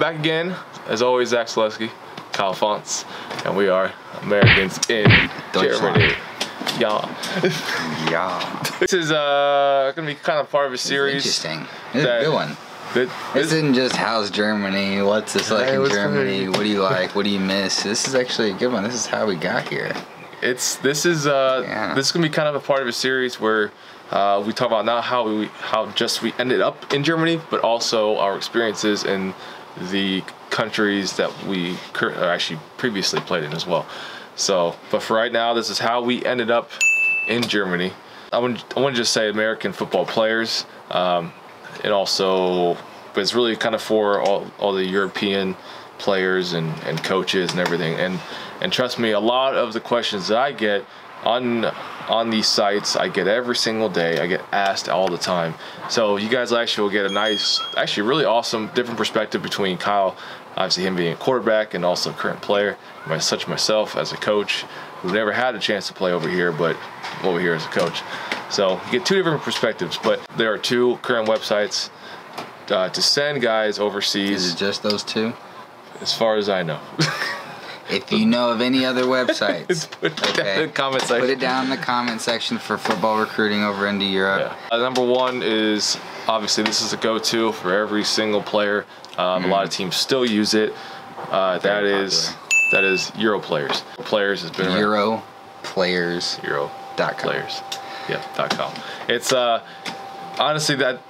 back again, as always, Zac Saleski, Kyle Fonts, and we are Americans in. Germany. Yeah. Yeah. This is uh, gonna be kind of part of a series. Interesting. This is a good one. that- This this- isn't just how's Germany, what's this like Hey, in Germany, what do you like, what do you miss? This is actually a good one. This is how we got here. It's this is uh Yeah. this is gonna be kind of a part of a series where uh, we talk about not how we how just we ended up in Germany, but also our experiences in the countries that we cur- actually previously played in as well. So, but for right now, this is how we ended up in Germany. I want I want to just say American football players, um, and also, but it's really kind of for all all the European players and, and coaches and everything. And and trust me, a lot of the questions that I get on on these sites, I get every single day. I get asked all the time. So you guys actually will get a nice, actually really awesome, different perspective between Kyle, obviously him being a quarterback and also a current player, my, such myself as a coach who never had a chance to play over here, but over here as a coach. So you get two different perspectives, but there are two current websites uh, to send guys overseas. Is it just those two? as far as I know. If you know of any other websites, Put it down in the comment section. put it down in the comment section for football recruiting over into Europe. Yeah. Uh, number one is obviously this is a go-to for every single player. Um, A lot of teams still use it. Uh, that Mm. Is that is Euro players. Players has been around. Euro players. Euro Dot com. players. Yeah. Dot com. It's uh honestly that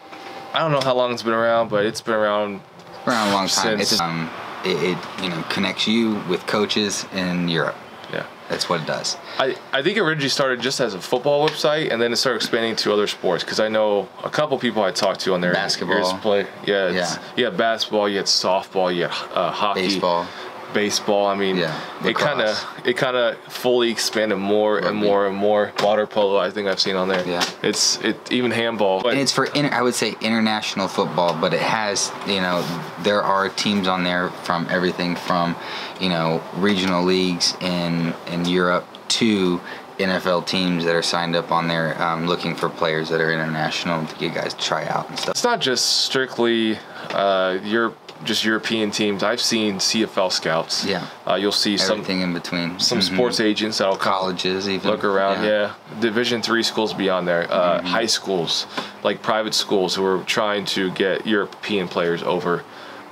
I don't know how long it's been around, but it's been around. Around a long time. Since- It's um, it, it you know connects you with coaches in Europe. Yeah. That's what it does. I, I think it originally started just as a football website, and then it started expanding to other sports. Because I know a couple people I talked to on there. Basketball. Play, yeah, it's, Yeah. you had basketball, you had softball, you had uh, hockey, Baseball. Baseball. I mean, Yeah, it kind of it kind of fully expanded more and more and more. Water polo, I think I've seen on there. Yeah. it's it even handball. But and it's for inter, I would say international football, but it has you know there are teams on there from everything from you know regional leagues in in Europe to NFL teams that are signed up on there um, looking for players that are international to get guys to try out and stuff. it's not just strictly uh, Europe, just European teams. I've seen CFL scouts. Yeah. uh, you'll see some Everything in between. some Mhm. sports agents that'll colleges even look around yeah, division three schools beyond there uh, Mm-hmm. high schools like private schools who are trying to get european players over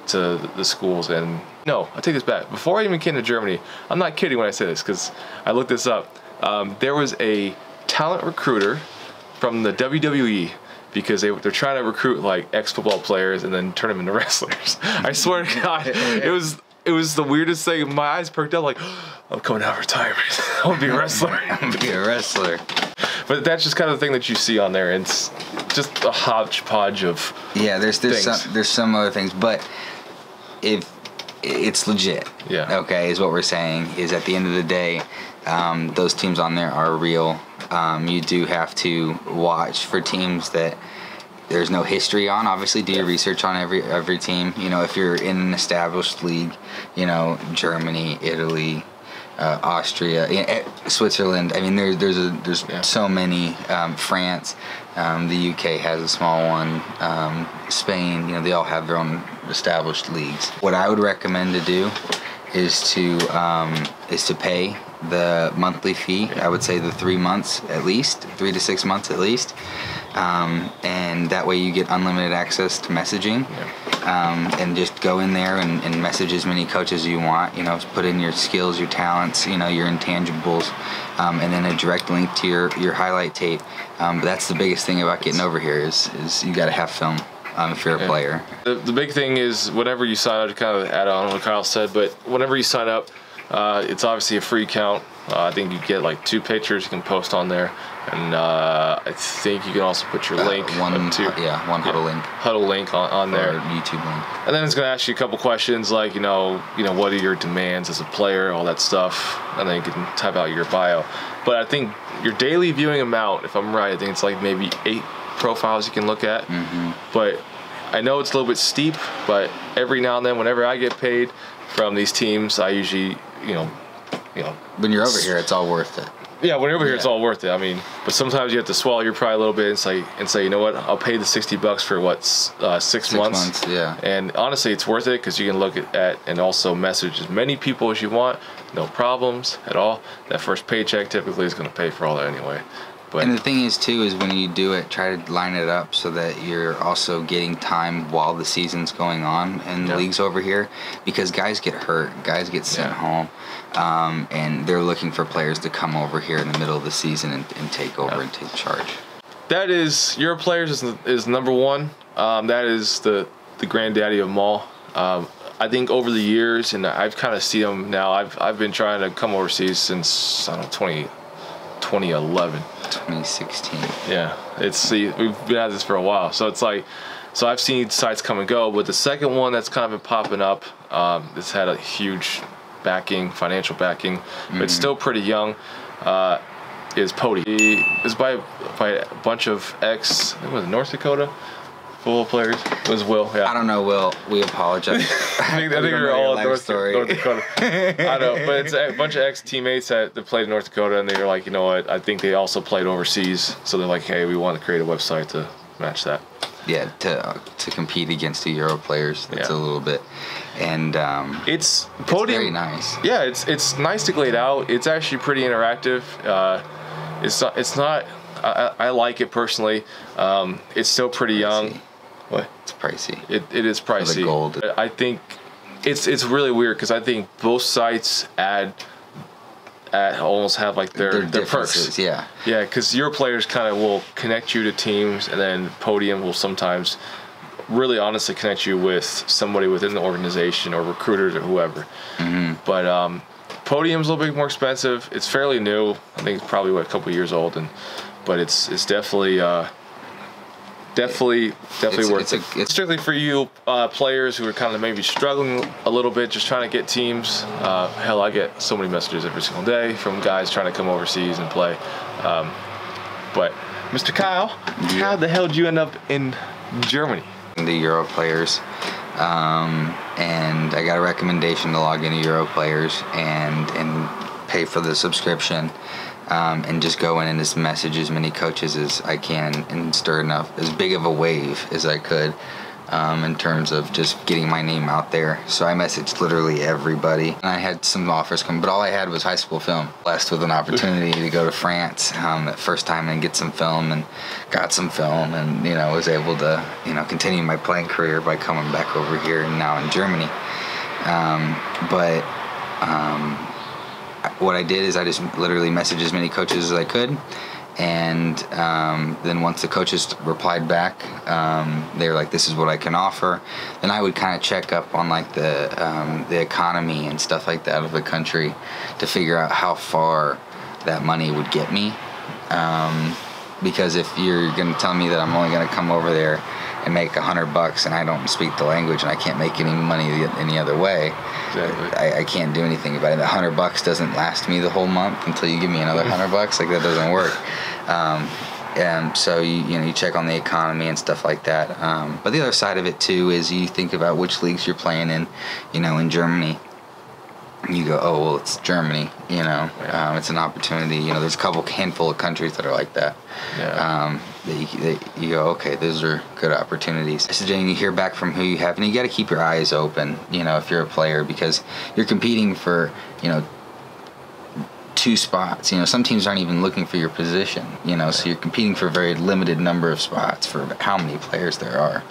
to the schools and no i take this back before i even came to germany i'm not kidding when i say this because i looked this up um, there was a talent recruiter from the wwe because they, they're trying to recruit like ex-football players and then turn them into wrestlers i swear to god it was it was the weirdest thing my eyes perked up like i'm coming out of retirement i want to be a wrestler I'll be a wrestler. but that's just kind of the thing that you see on there. It's just a hodgepodge of. Yeah, there's there's things. some there's some other things, but if it's legit, Yeah. okay, is what we're saying. Is at the end of the day, um, those teams on there are real. Um, you do have to watch for teams that there's no history on. Obviously, do your research on every every team. You know, if you're in an established league, you know Germany, Italy. Uh, Austria, yeah, eh, Switzerland. I mean, there's there's a there's Yeah. so many. Um, France, um, the UK has a small one. Um, Spain, you know, they all have their own established leagues. What I would recommend to do is to um, is to pay the monthly fee. I would say the three months at least, three to six months at least, um, and that way you get unlimited access to messaging. Um, and just go in there and, and message as many coaches as you want. You know, put in your skills, your talents, you know, your intangibles, um, and then a direct link to your, your highlight tape. Um, but that's the biggest thing about getting over here is is you got to have film um, if you're a Yeah. player. The, the big thing is whenever you sign up, to kind of add on what Kyle said, but whenever you sign up, uh, it's obviously a free account. Uh, I think you get like two pictures you can post on there, and uh, I think you can also put your Uh, link one, up to yeah, one Hudl link Hudl link on, on or there. YouTube link. And then it's gonna ask you a couple questions like, you know, you know, what are your demands as a player, all that stuff, and then you can type out your bio. But I think your daily viewing amount, if I'm right, I think it's like maybe eight profiles you can look at. Mm-hmm. But I know it's a little bit steep, but every now and then, whenever I get paid from these teams, I usually, you know, you know, When you're over here, it's all worth it. Yeah, when you're over here, it's all worth it. I mean, but sometimes you have to swallow your pride a little bit and say, and say, you know what, I'll pay the sixty bucks for what uh, six, Six months. months, yeah. And honestly, it's worth it because you can look at, at and also message as many people as you want, no problems at all. That first paycheck typically is going to pay for all that anyway. But And the thing is too is when you do it, try to line it up so that you're also getting time while the season's going on in the Yeah. leagues over here, because guys get hurt, guys get sent Yeah. home, um, and they're looking for players to come over here in the middle of the season and, and take over Yeah. and take charge. that is Euro players is, is number one. Um, that is the the granddaddy of them all. Um, I think over the years, and I've kind of seen them now. I've I've been trying to come overseas since I don't know 20, 2011. 2016. Yeah, it's see we've been at this for a while, so it's like, so I've seen sites come and go, but the second one that's kind of been popping up, um, it's had a huge backing, financial backing, but it's still pretty young. Uh, is Pody? He is by by a bunch of ex, I think it was North Dakota football players. It was Will. Yeah. I don't know, Will. We apologize. I think, I think We don't they're all life North, story. North Dakota. I know, but it's a bunch of ex teammates that, that played in North Dakota, and they were like, you know what? I think they also played overseas, so they're like, hey, we want to create a website to match that. yeah, to uh, to compete against the Euro players. That's Yeah. a little bit, and um, It's it's podium. very nice. Yeah, it's it's nice to laid out. It's actually pretty interactive. Uh, it's not. It's not. I, I I like it personally. Um, it's still pretty young. What? It's pricey. It, it is pricey. The gold. I think it's it's really weird because I think both sites add, add almost have like their Their their, perks. yeah. Yeah, because Euro players kind of will connect you to teams, and then Podium will sometimes really honestly connect you with somebody within the organization or recruiters or whoever. Mm-hmm. But um, Podium's a little bit more expensive. It's fairly new. I think it's probably what a couple years old, and but it's it's definitely. Uh, Definitely, definitely It's- worth it's a- it. it's- Strictly for you uh, players who are kind of maybe struggling a little bit, just trying to get teams. Uh, hell, I get so many messages every single day from guys trying to come overseas and play. Um, but Mr. Kyle, how the hell did you end up in Germany? the Euro players. Um, and I got a recommendation to log into Euro players and and pay for the subscription. Um, and just go in and just message as many coaches as I can and stir enough as big of a wave as I could um, in terms of just getting my name out there. So I messaged literally everybody. And I had some offers come, but all I had was high school film. Blessed with an opportunity to go to France um, first time and get some film and got some film and, you know, was able to, you know, continue my playing career by coming back over here and now in Germany. Um, but um, what I did is I just literally messaged as many coaches as I could. And um, then once the coaches replied back, um, they were like, "This is what I can offer." Then I would kind of check up on like the um, the economy and stuff like that of the country to figure out how far that money would get me. Um, because if you're going to tell me that I'm only going to come over there and make a hundred bucks and I don't speak the language and I can't make any money any other way, Exactly. I, I can't do anything about it. The hundred bucks doesn't last me the whole month until you give me another hundred bucks. Like that doesn't work. Um, and so you you know you check on the economy and stuff like that. Um, but the other side of it too is you think about which leagues you're playing in. You know, in Germany, you go, oh well, it's Germany. You know, Yeah. um, it's an opportunity. You know, there's a couple handful of countries that are like that. Yeah. Um, that you, that you go, okay, those are good opportunities. Messaging, you hear back from who you have, and you got to keep your eyes open. You know, if you're a player, because you're competing for, you know, two spots. You know, some teams aren't even looking for your position. You know, so you're competing for a very limited number of spots for how many players there are.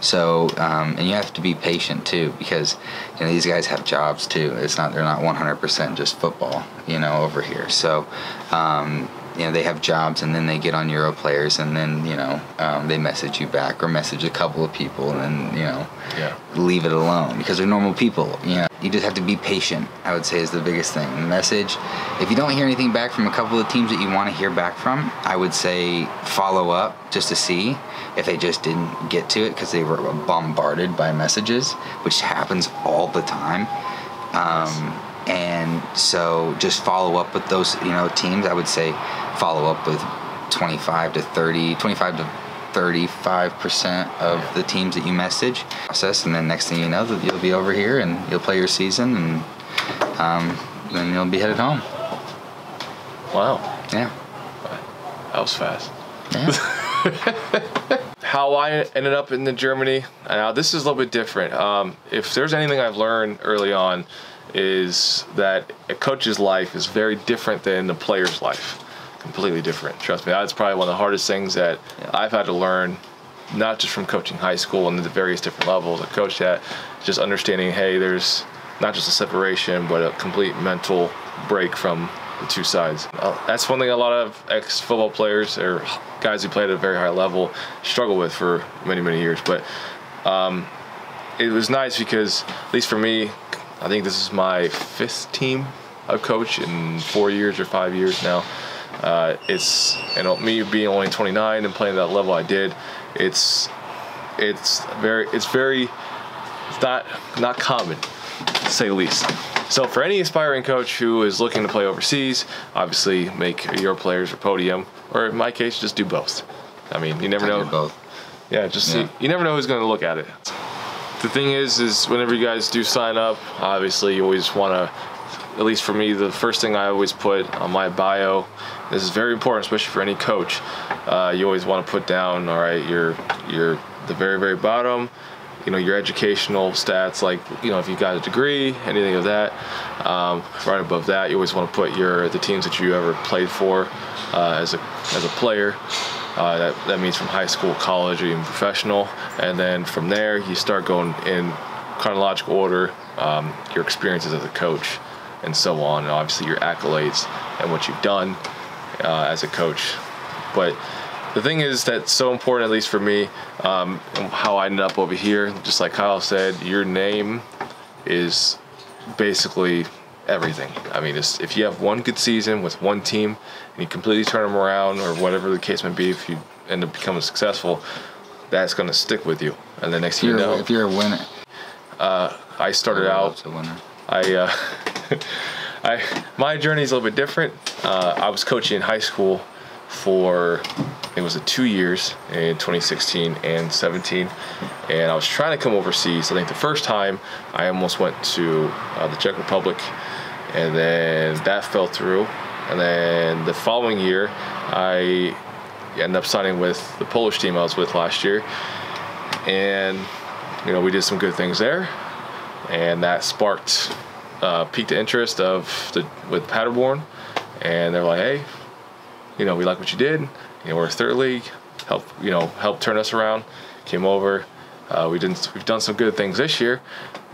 So, um, and you have to be patient too, because you know these guys have jobs too. It's not they're not 100% just football. You know, over here. So. Um, you know they have jobs and then they get on Euro players and then you know um, they message you back or message a couple of people and then you know Yeah. leave it alone because they're normal people. You know, you just have to be patient. I would say is the biggest thing. The message. If you don't hear anything back from a couple of teams that you want to hear back from, I would say follow up just to see if they just didn't get to it because they were bombarded by messages, which happens all the time. Um, and so just follow up with those you know teams. I would say follow up with 25 to 30, 25 to 35 percent of the teams that you message process and then next thing you know that you'll be over here and you'll play your season and um, then you'll be headed home Wow, Yeah. that was fast. Yeah. how I ended up in the Germany. Now this is a little bit different. Um, if there's anything I've learned early on, is that a coach's life is very different than a player's life. Completely different. Trust me, that's probably one of the hardest things that Yeah. I've had to learn, not just from coaching high school and the various different levels I coached at, just understanding, hey, there's not just a separation, but a complete mental break from the two sides. Uh, That's one thing a lot of ex football players or guys who played at a very high level struggle with for many, many years. But um, it was nice because, at least for me, I think this is my fifth team I've coached in four years or five years now. Uh, it's you know me being only 29 and playing that level I did. It's it's very it's very it's not not common to say the least. So for any aspiring coach who is looking to play overseas, obviously make Euro players or podium, or in my case, just do both. I mean, you never I know. both. Yeah, just Yeah. See, you never know who's going to look at it. The thing is, is whenever you guys do sign up, obviously you always want to. At least for me, the first thing I always put on my bio. This is very important, especially for any coach. Uh, you always want to put down, all right, your your the very very bottom. You know your educational stats, like you know if you've got a degree, anything of that. Um, right above that, you always want to put your the teams that you ever played for uh, as a as a player. Uh, that, that means from high school, college, or even professional. And then from there, you start going in chronological order, um, your experiences as a coach, and so on, and obviously your accolades and what you've done uh, as a coach. But the thing is that's so important, at least for me, um, how I ended up over here. Just like Kyle said, your name is basically everything. I mean, it's, if you have one good season with one team and you completely turn them around, or whatever the case may be, if you end up becoming successful, that's going to stick with you. And the next If thing you know, if you're a winner, I started out a winner. I, uh, I, my journey is a little bit different. Uh, I was coaching in high school for, it was a two years in 2016 and 17, and I was trying to come overseas. I think the first time I almost went to uh, the Czech Republic, and then that fell through. And then the following year, I ended up signing with the Polish team I was with last year, and you know we did some good things there and that sparked uh, piqued the interest of the with Paderborn, and they're like, hey, you know, we like what you did. You know, we're a third league. Help, you know, help turn us around. Came over. Uh, we didn't. We've done some good things this year,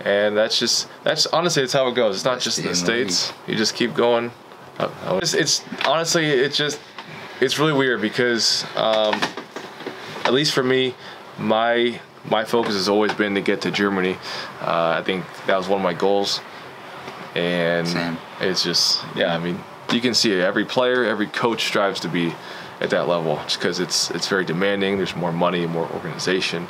and that's just that's honestly it's how it goes. It's not just in the Stay in the states. You just keep going. Uh, It's, it's honestly it's just it's really weird because um, at least for me, my my focus has always been to get to Germany. Uh, I think that was one of my goals, and Same. it's just yeah. I mean, you can see. Every player, every coach strives to be at that level, just because it's it's very demanding. There's more money, more organization.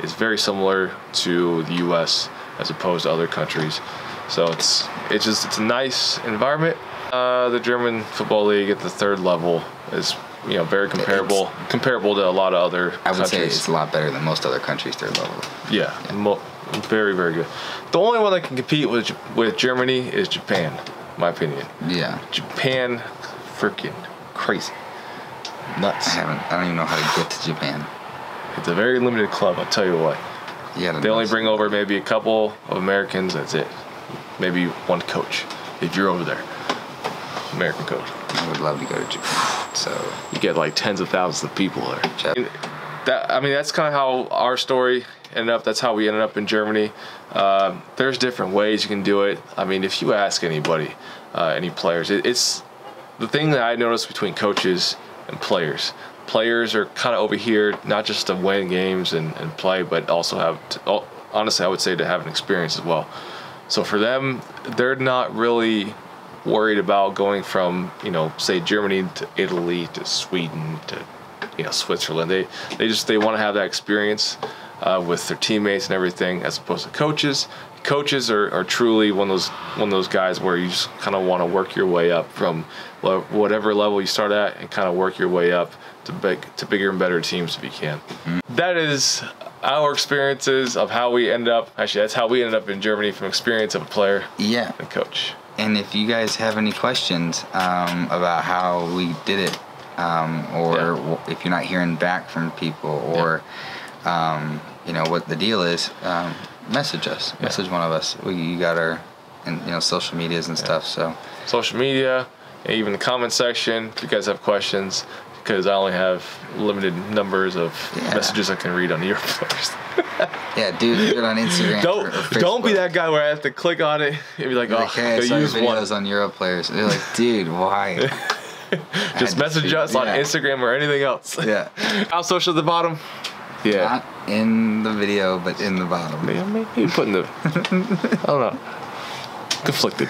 It's very similar to the U.S. as opposed to other countries. So it's it's just it's a nice environment. Uh, the German football league at the third level is you know very comparable comparable to a lot of other I would say countries. it's a lot better than most other countries' third level. Yeah, mo- very very good. The only one that can compete with with Germany is Japan, in my opinion. Yeah. Japan, freaking crazy, nuts. I haven't. I don't even know how to get to Japan. It's a very limited club. I'll tell you what. Yeah. They only bring over maybe a couple of Americans. That's it. Maybe one coach if you're over there. American coach. I would love to go to Japan. So You get like tens of thousands of people there. That I mean, that's kind of how our story ended up. That's how we ended up in Germany. Um, there's different ways you can do it. I mean, if you ask anybody, uh, any players, it, it's the thing that I noticed between coaches and players. Players are kind of over here not just to win games and, and play, but also have, to, oh, honestly, I would say to have an experience as well. So for them, they're not really worried about going from you know say Germany to Italy to Sweden to you know Switzerland. They they just they want to have that experience uh, with their teammates and everything, as opposed to coaches. Coaches are, are truly one of those one of those guys where you just kind of want to work your way up from whatever level you start at and kind of work your way up to big to bigger and better teams if you can. That is our experiences of how we ended up. Actually, that's how we ended up in Germany from experience of a player yeah. and coach. and if you guys have any questions um, about how we did it, um, or Yeah. w- if you're not hearing back from people, or um, you know what the deal is, um, message us. Yeah. Message one of us. We you got our and you know social medias and stuff. So social media, even the comment section. If you guys have questions, because I only have limited numbers of Yeah. messages I can read on Euro players. yeah, do do it on Instagram. don't or- or don't be that guy where I have to click on it and be like, You're oh, like, hey, I go saw your use one. videos on Euro players. They're like, dude, why? I Just had message see- us on. Instagram or anything else. Yeah. Our social at the bottom. Yeah. Not in the video, but in the bottom. Maybe, maybe putting the. I don't know. Conflicted.